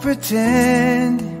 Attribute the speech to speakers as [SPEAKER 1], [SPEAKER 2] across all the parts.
[SPEAKER 1] There's no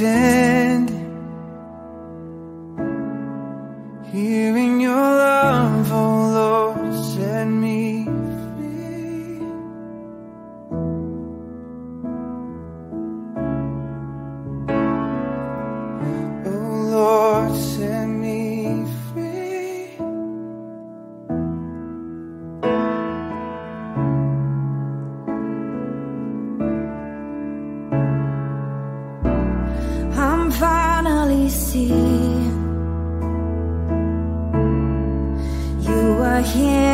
[SPEAKER 2] no
[SPEAKER 3] seeing you
[SPEAKER 1] are here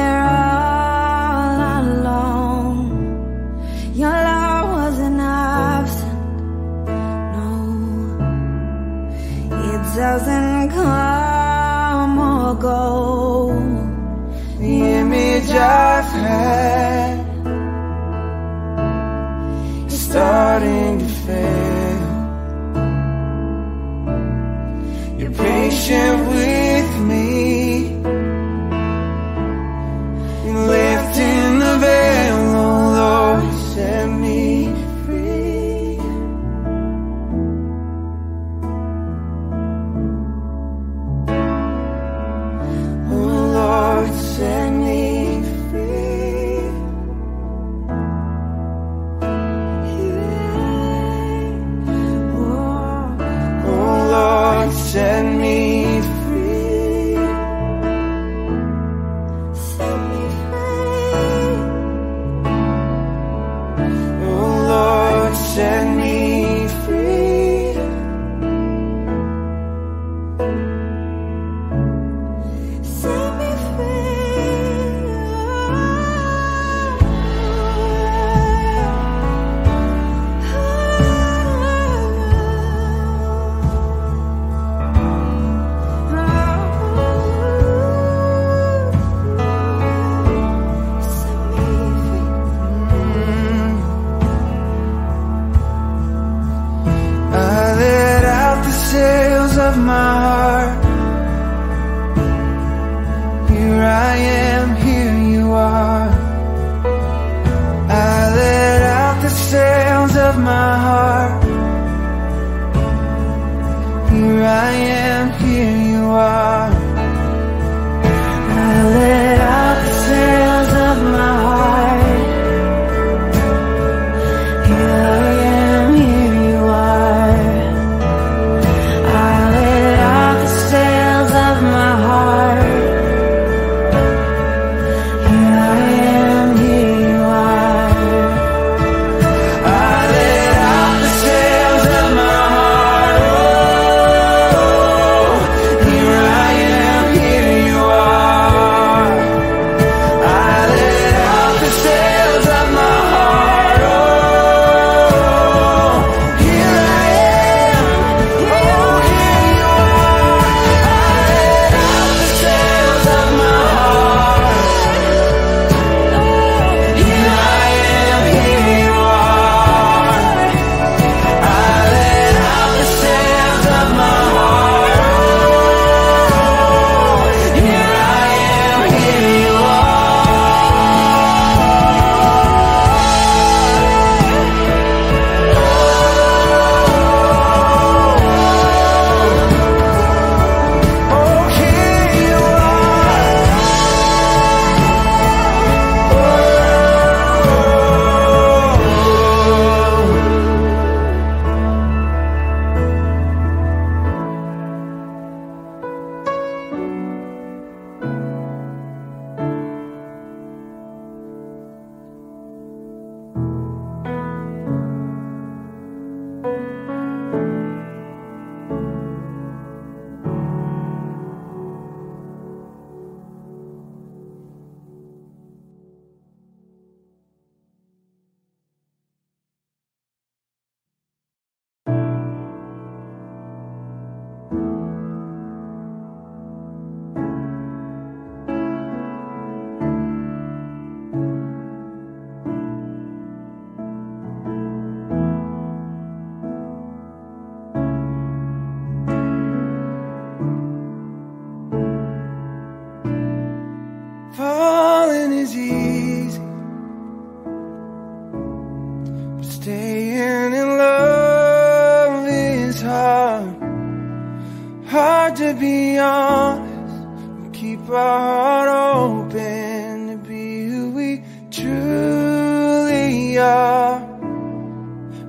[SPEAKER 1] hard to be honest. We keep our heart open to be who we truly are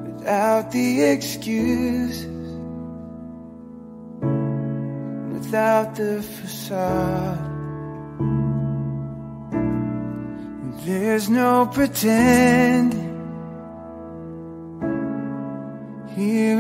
[SPEAKER 1] without the excuses, without the facade. There's no pretend here.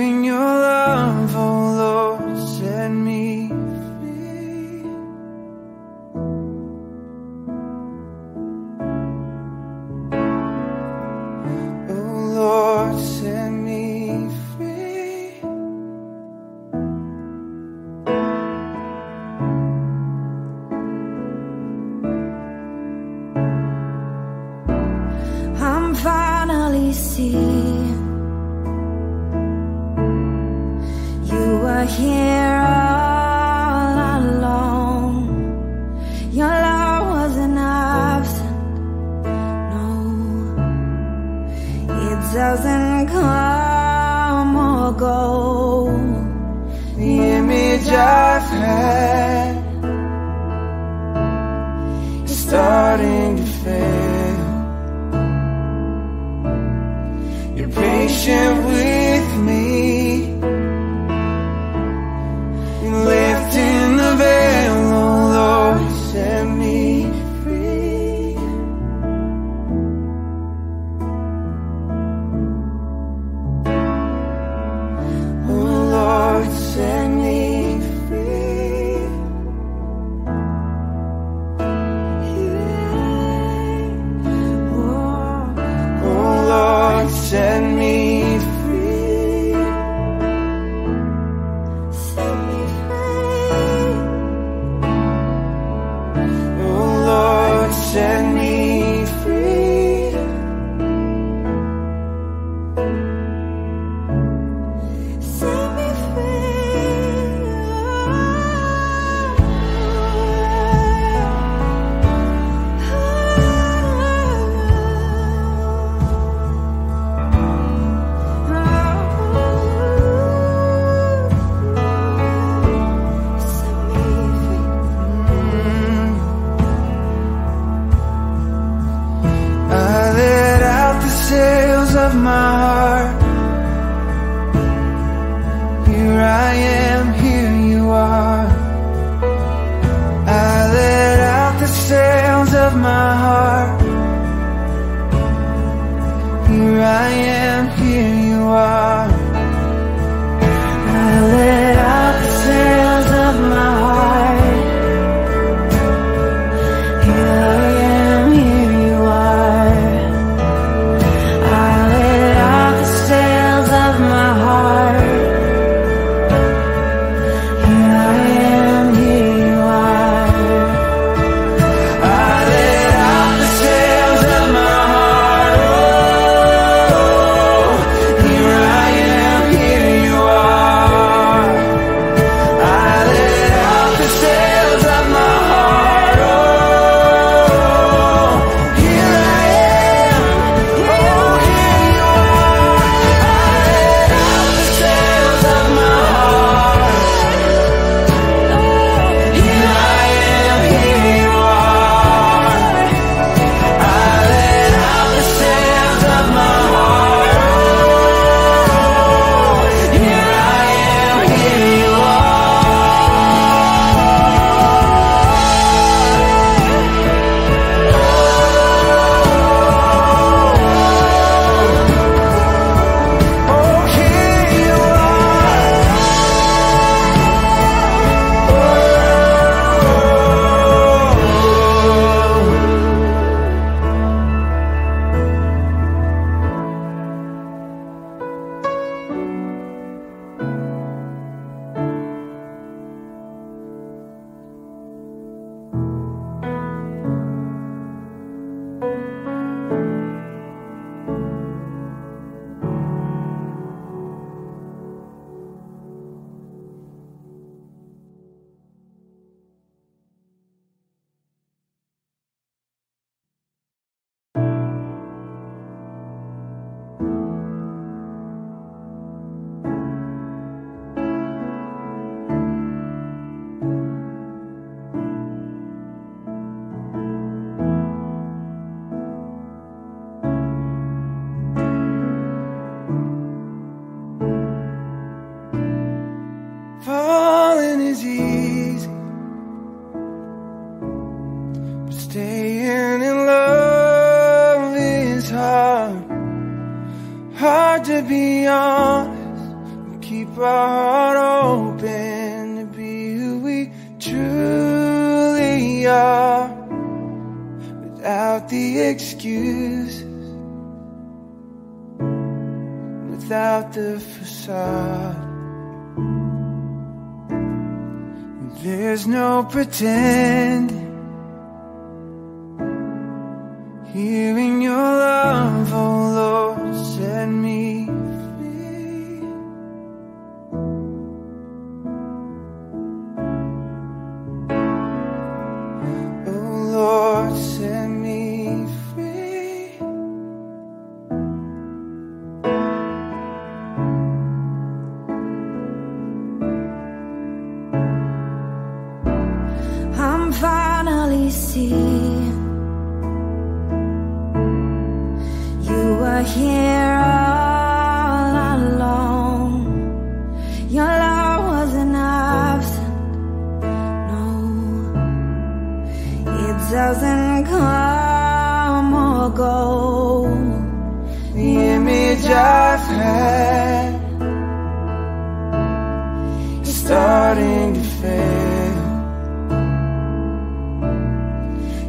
[SPEAKER 1] There's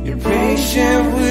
[SPEAKER 1] You're patient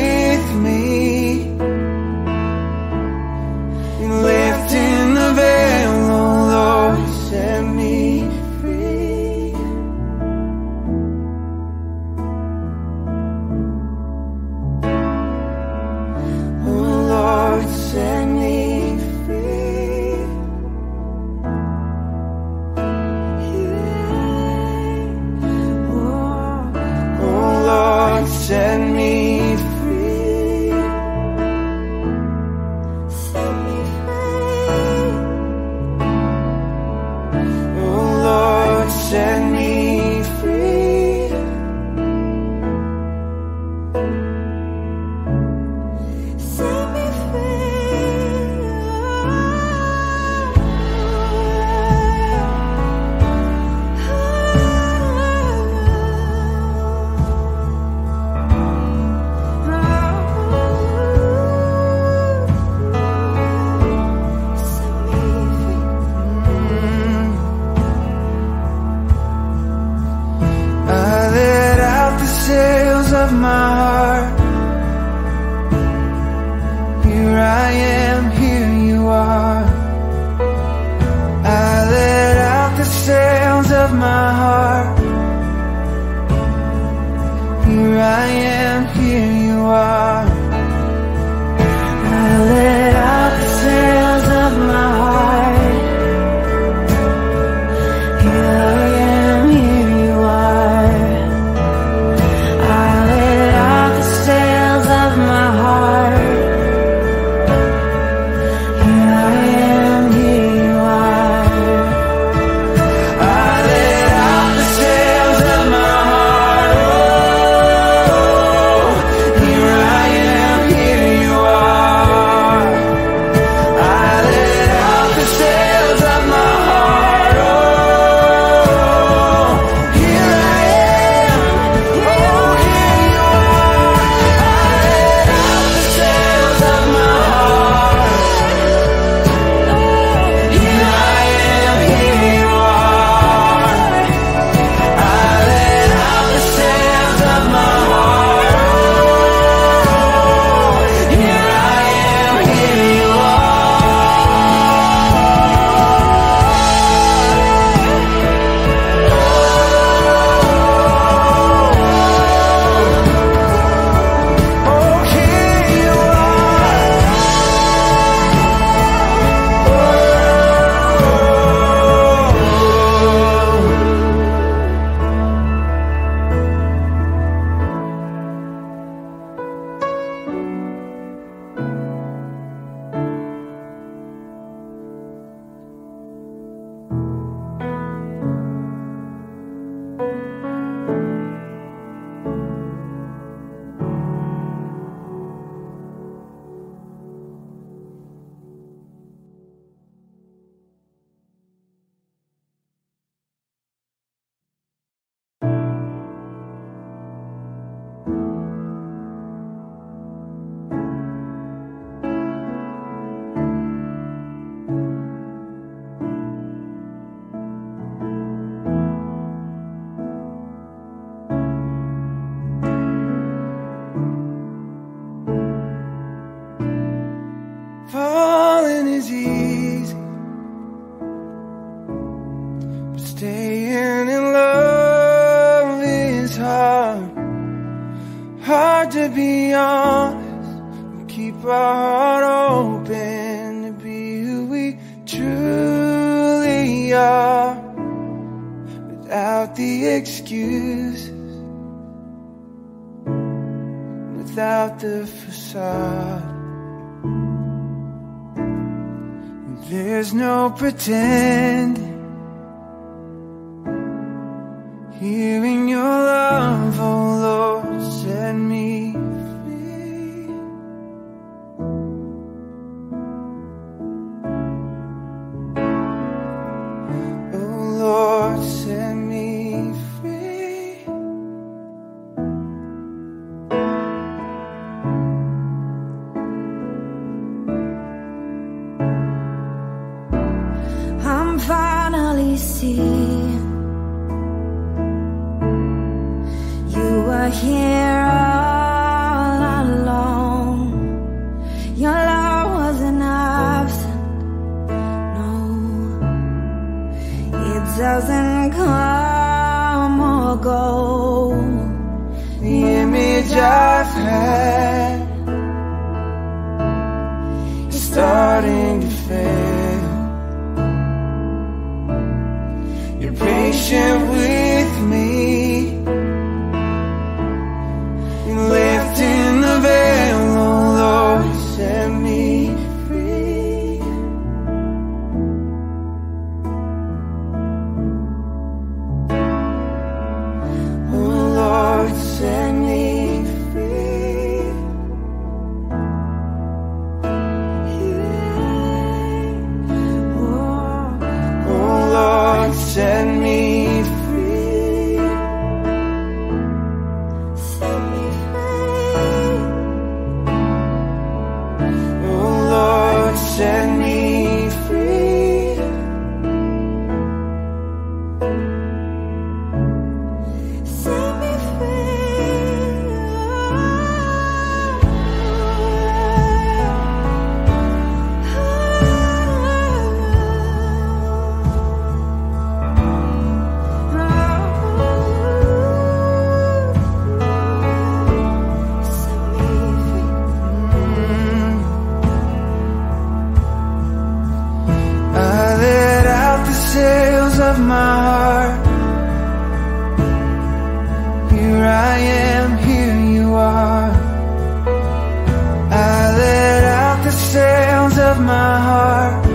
[SPEAKER 1] of my heart.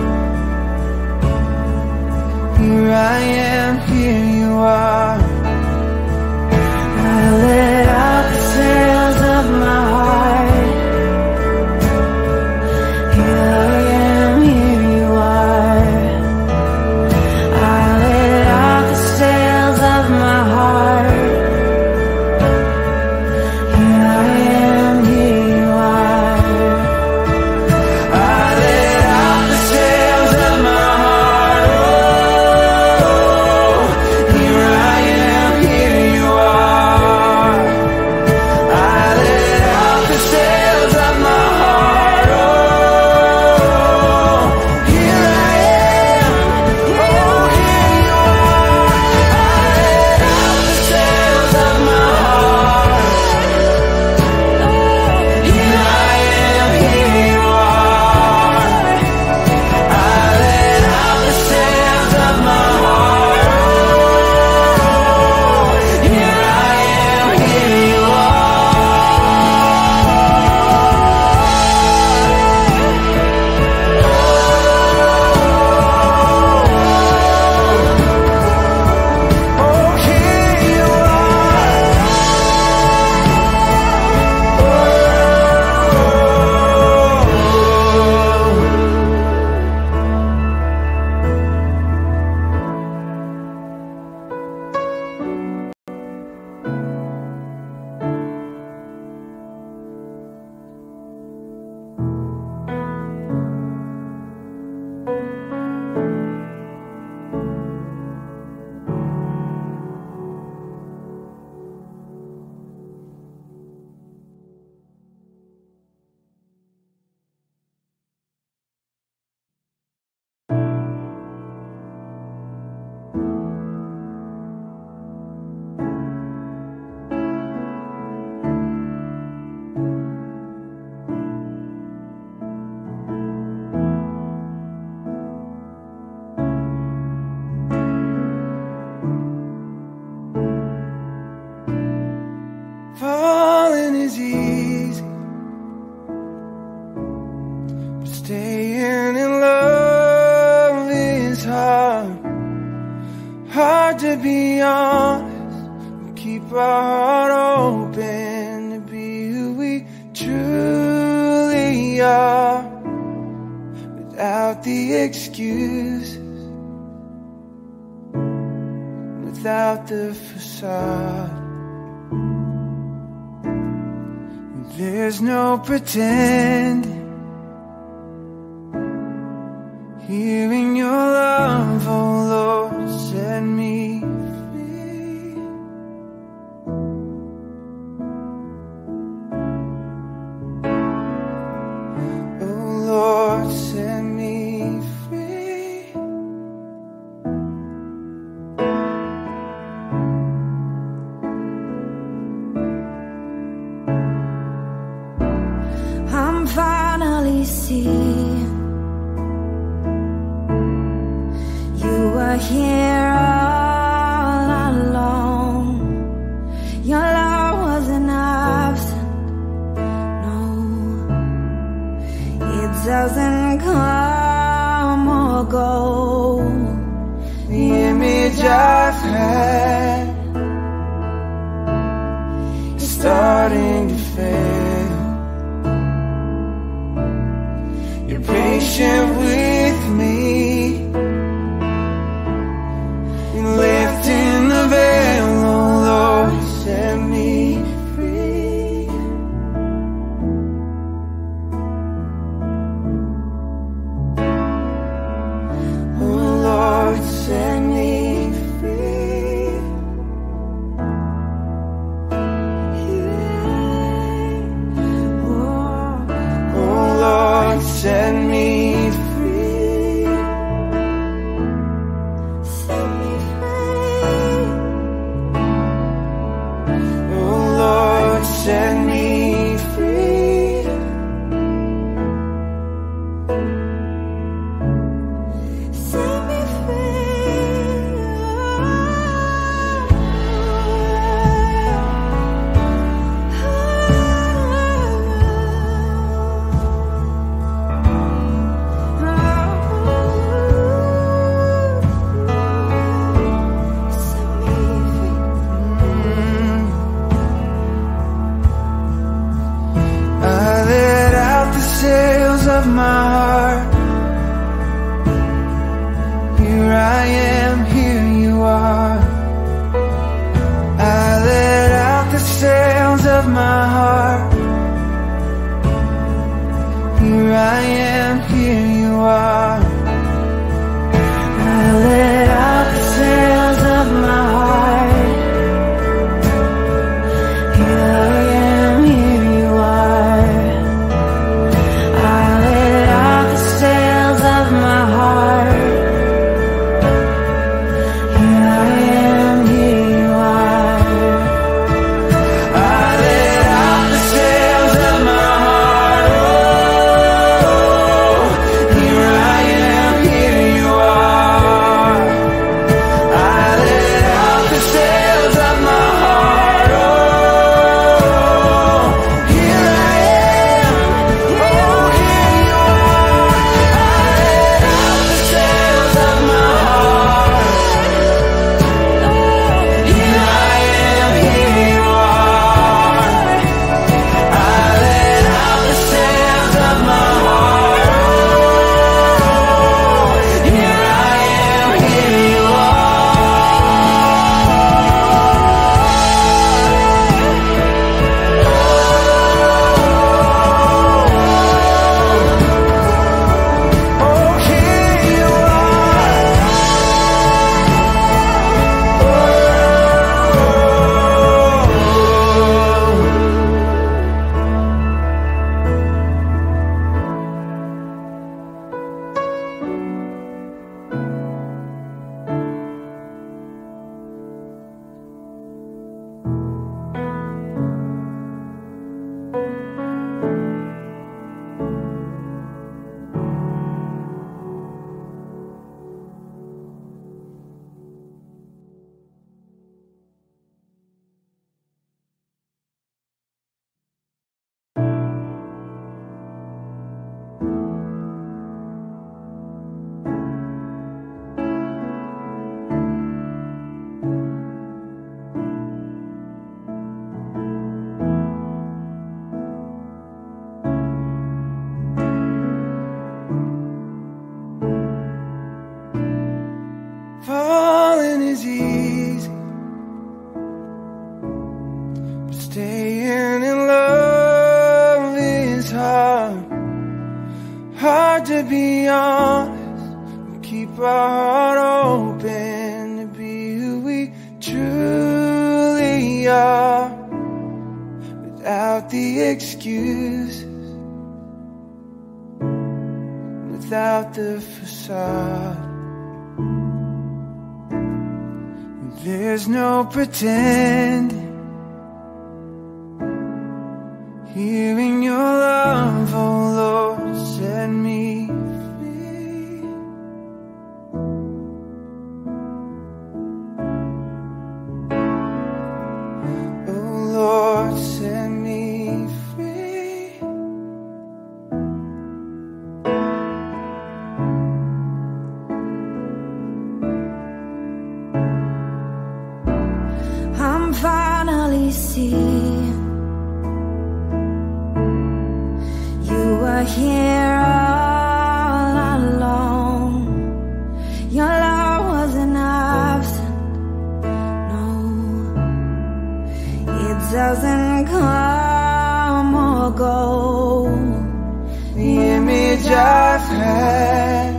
[SPEAKER 1] Here I am, no
[SPEAKER 2] doesn't come or go.
[SPEAKER 1] The image I've had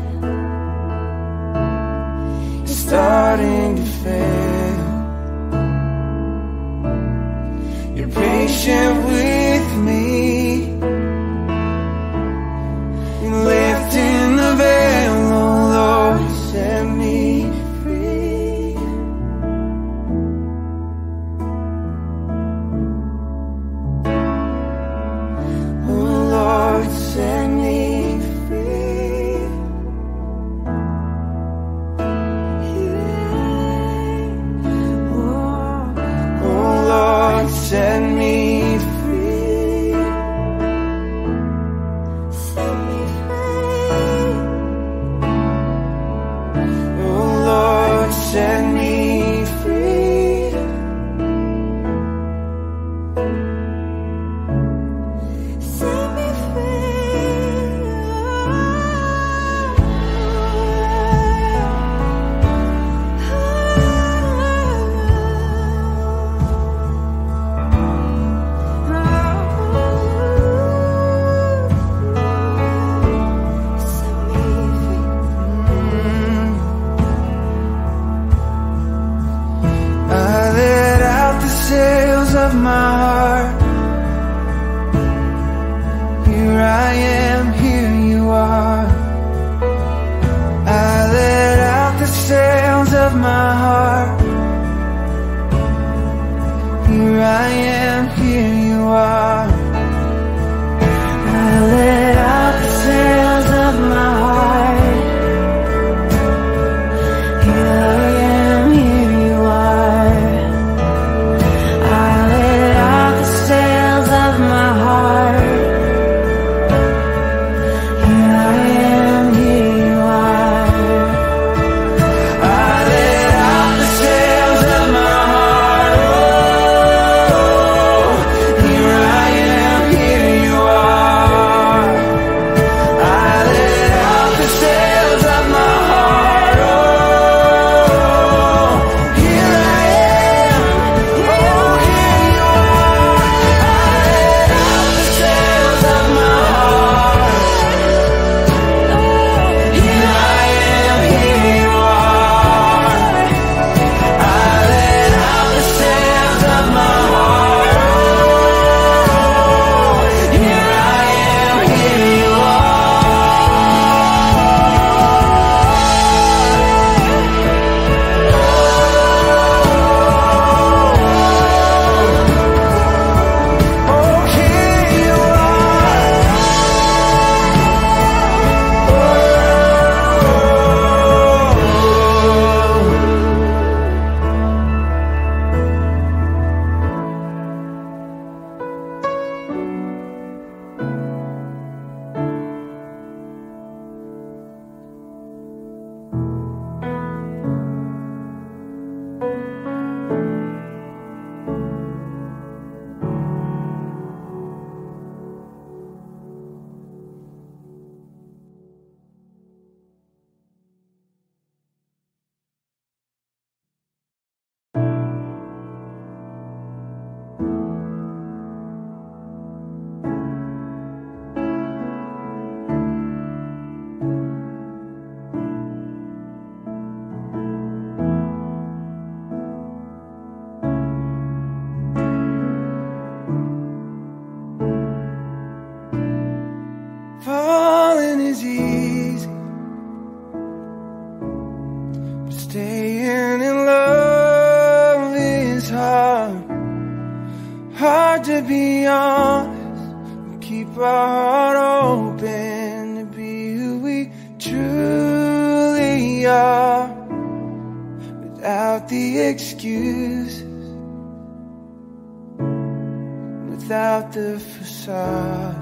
[SPEAKER 1] without the facade.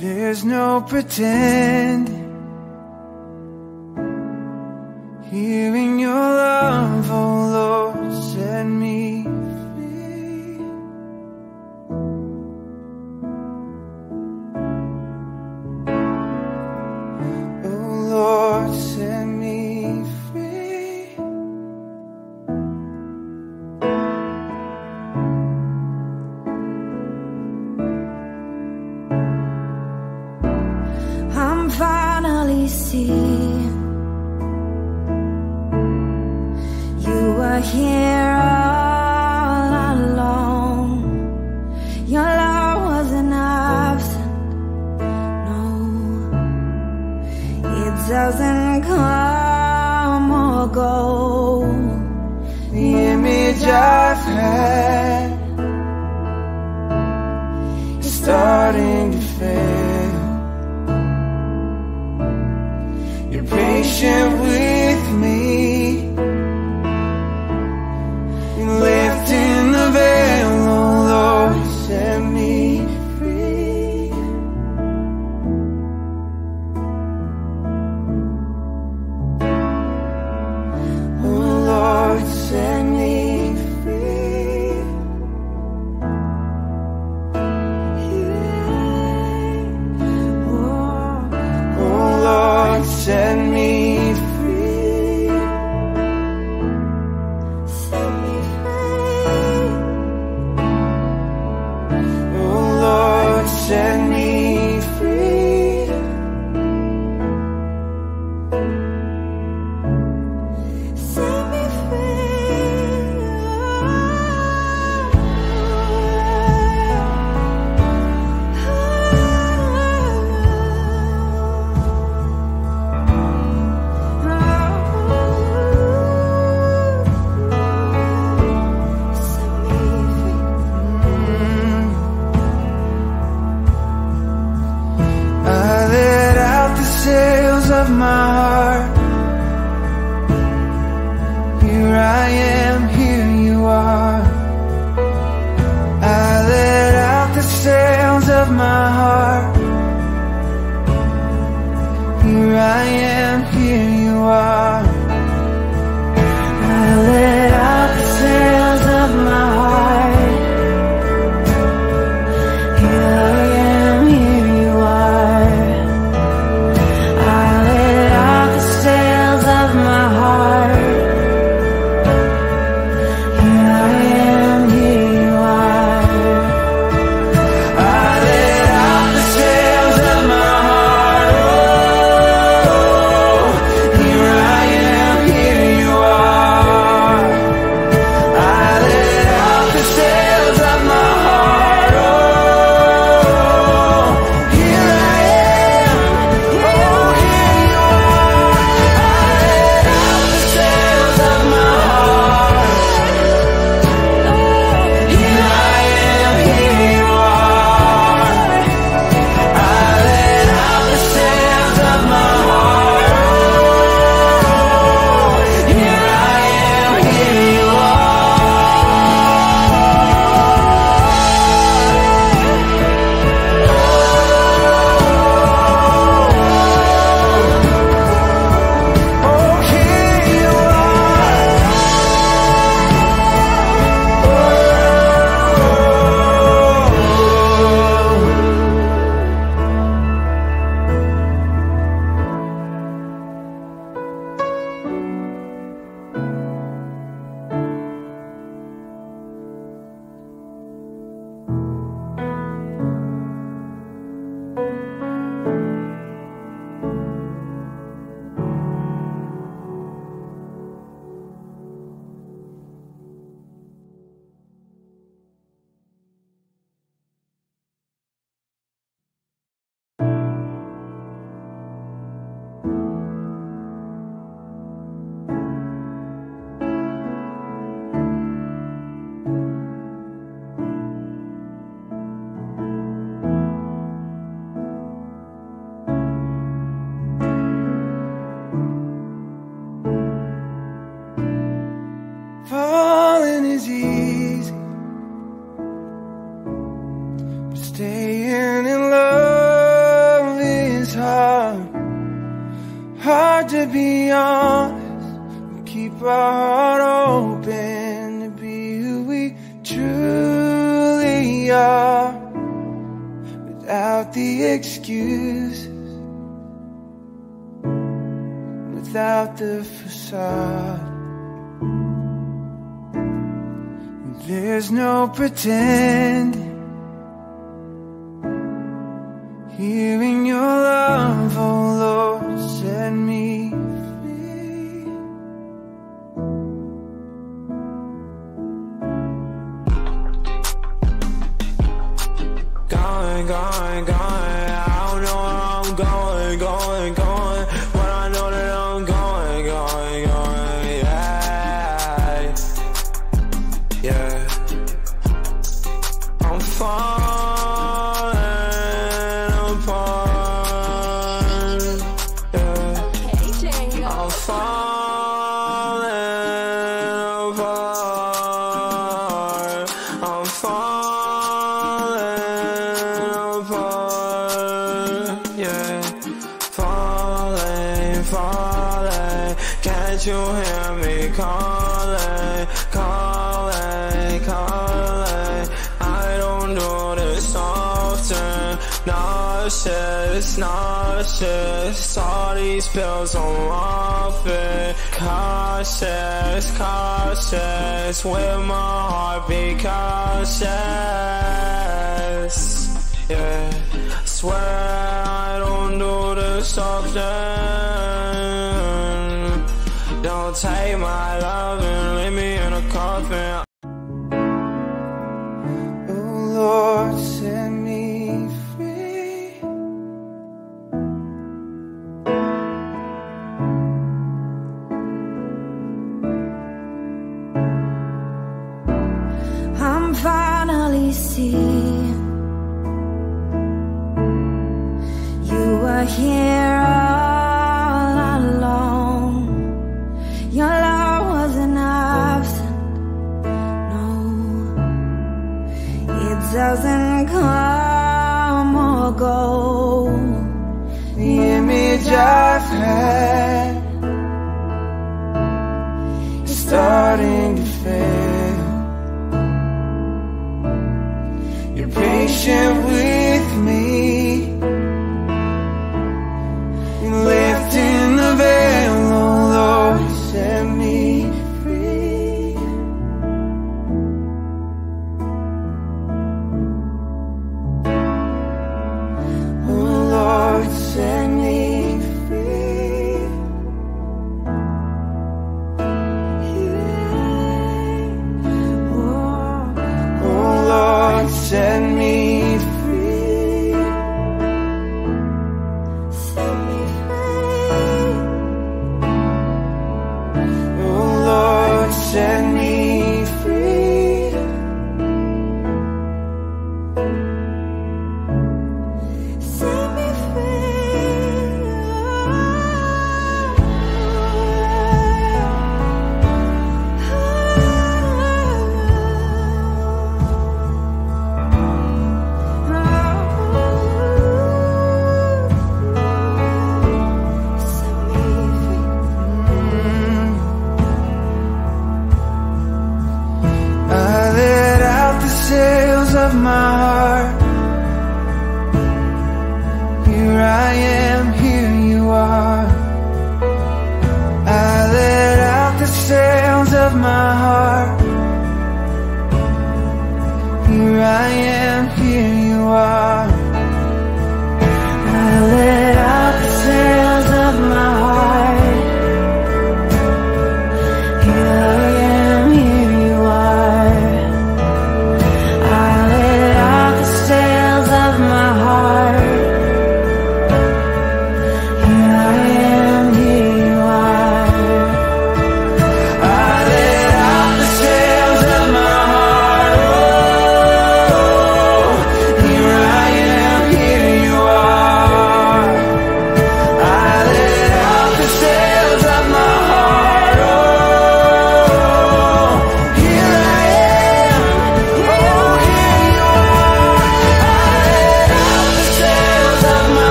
[SPEAKER 1] There's no pretending. Here
[SPEAKER 4] don't pretend. reckless with my heart be cautious. Yeah, swear I don't do this often. Don't take my love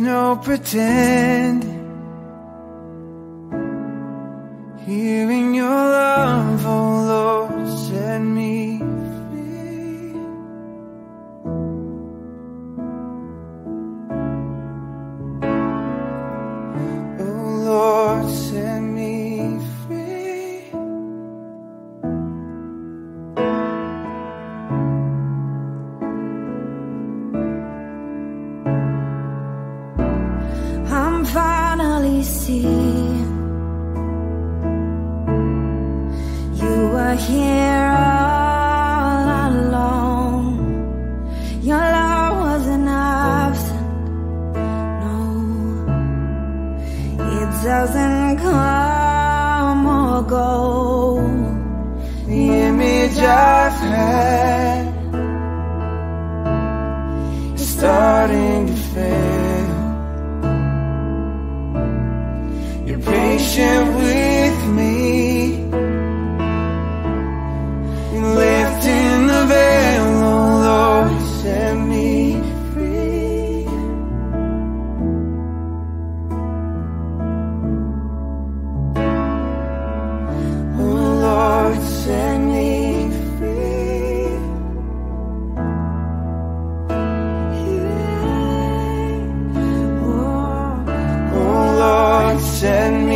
[SPEAKER 2] no
[SPEAKER 1] pretending. Lord,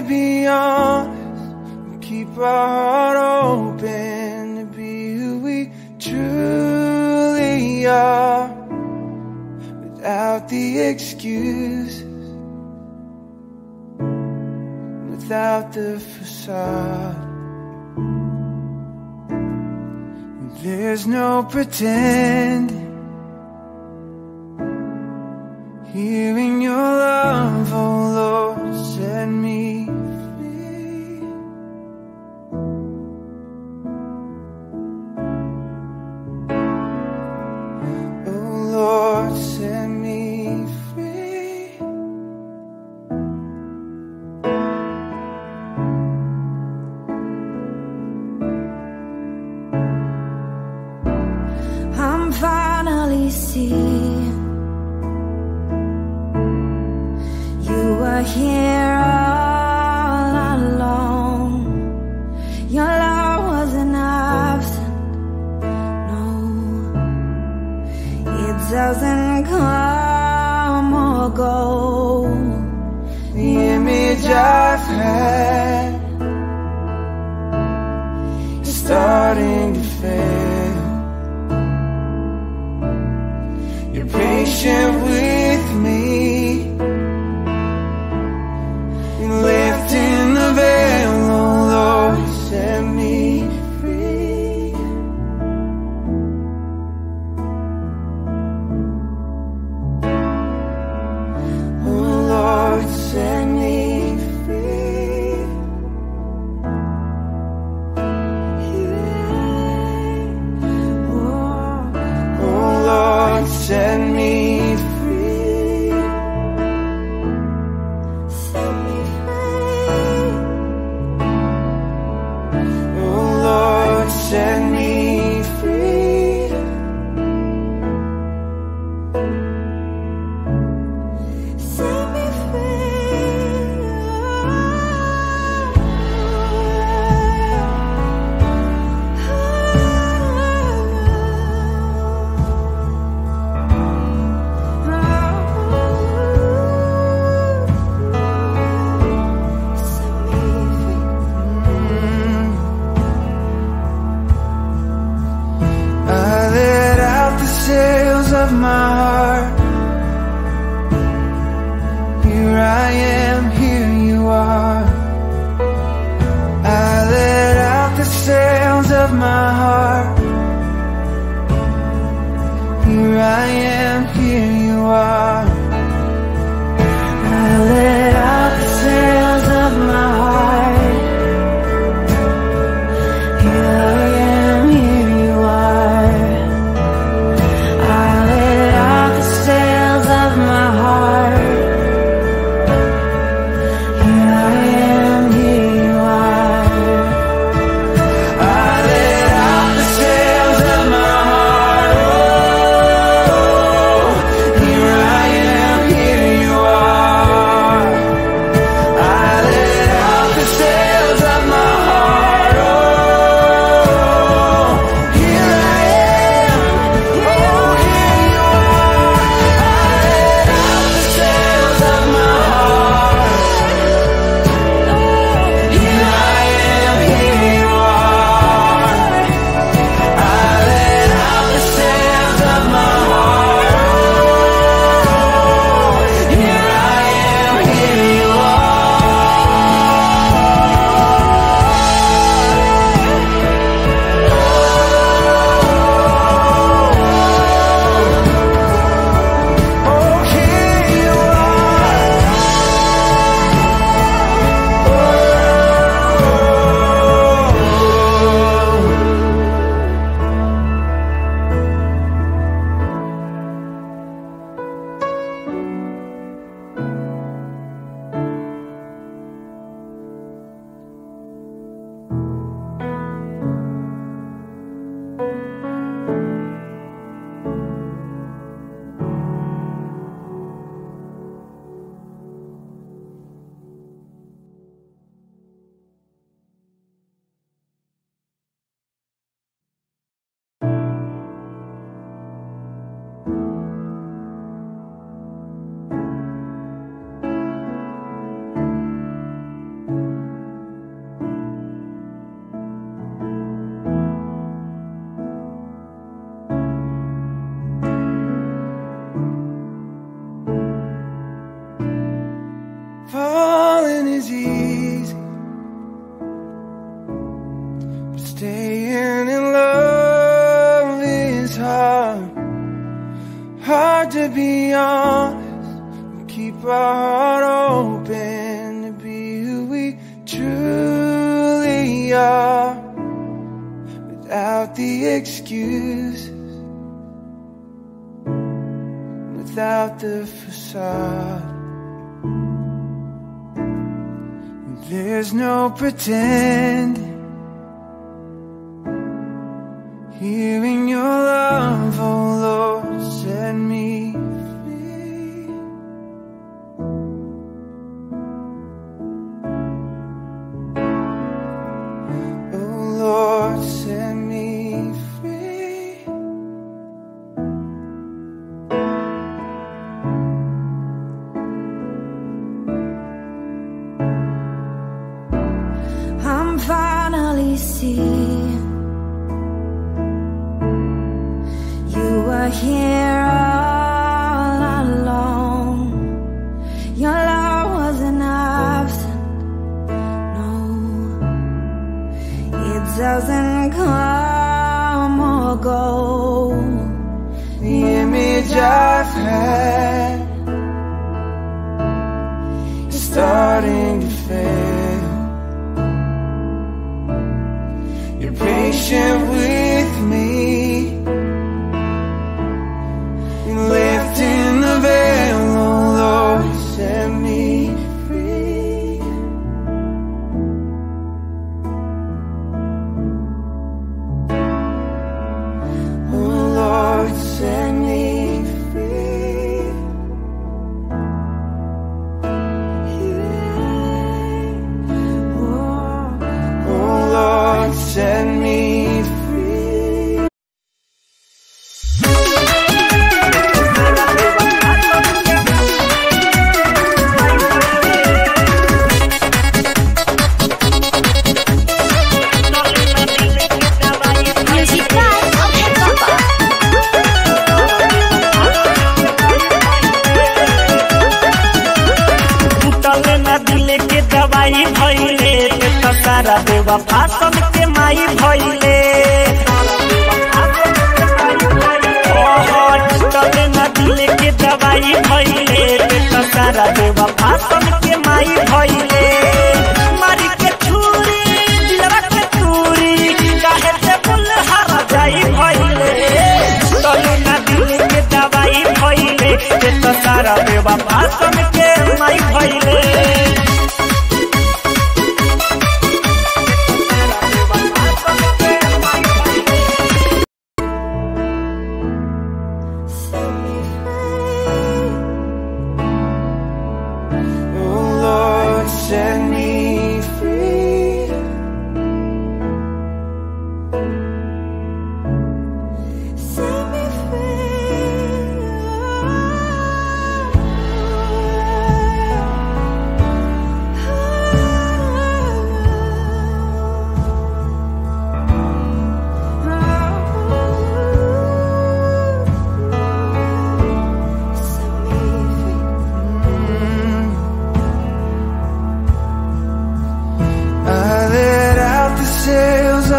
[SPEAKER 1] to be honest. Keep our heart open to be who we truly are without the excuses, without the facade. There's no pretending. Hearing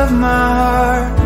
[SPEAKER 1] of my heart.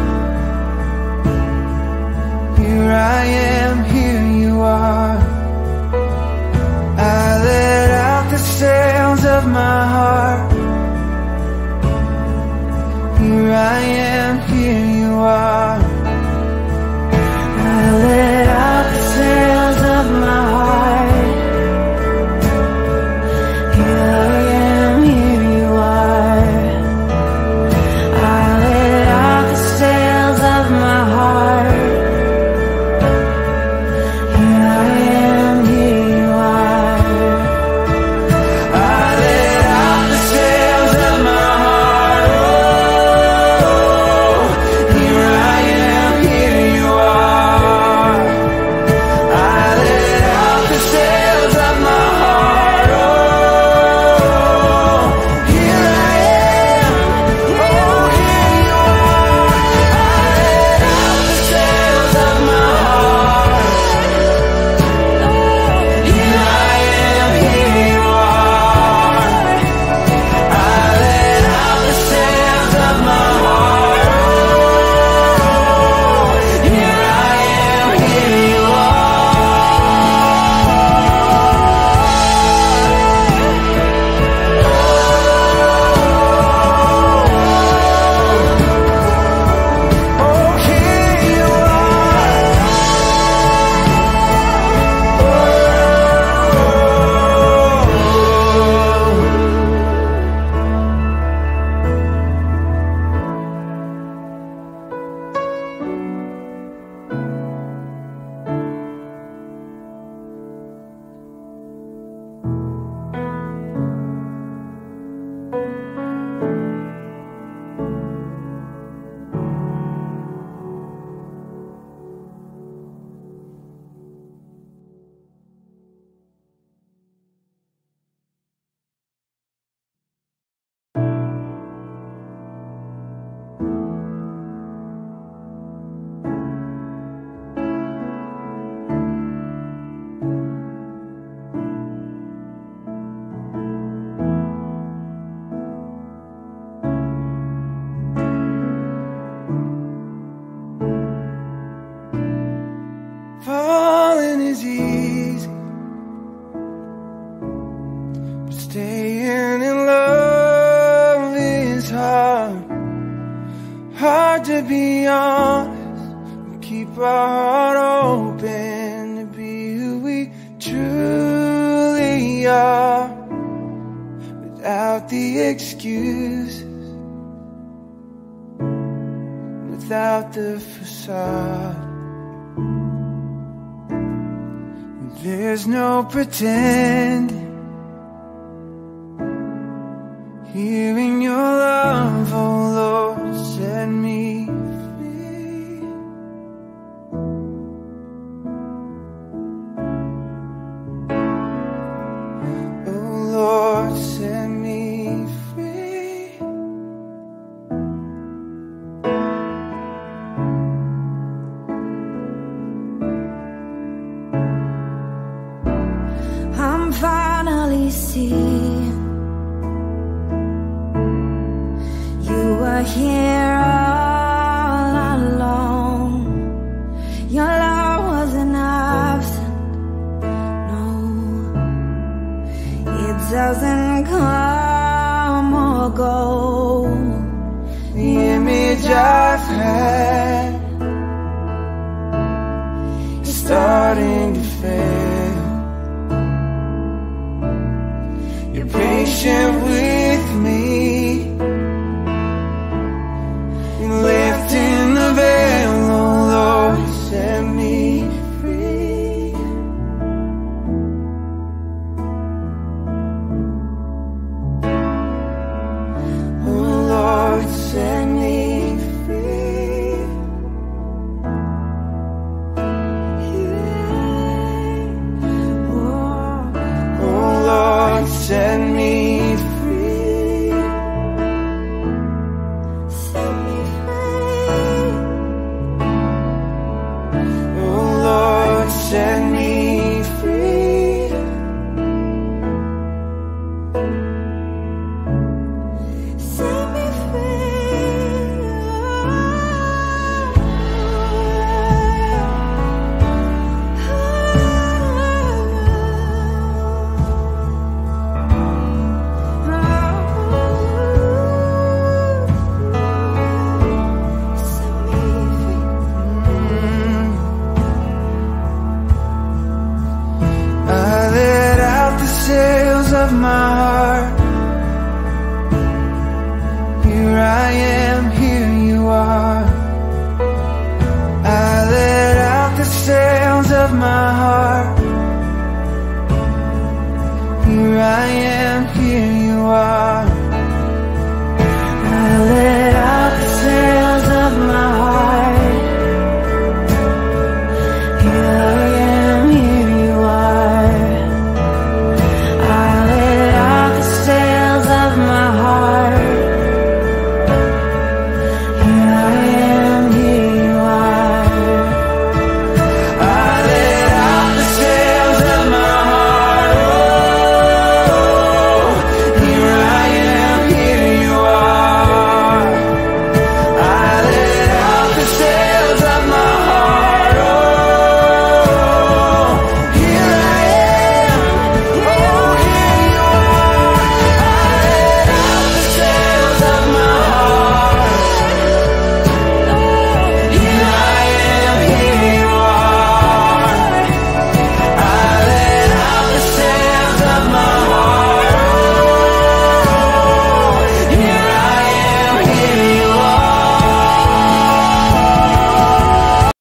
[SPEAKER 1] No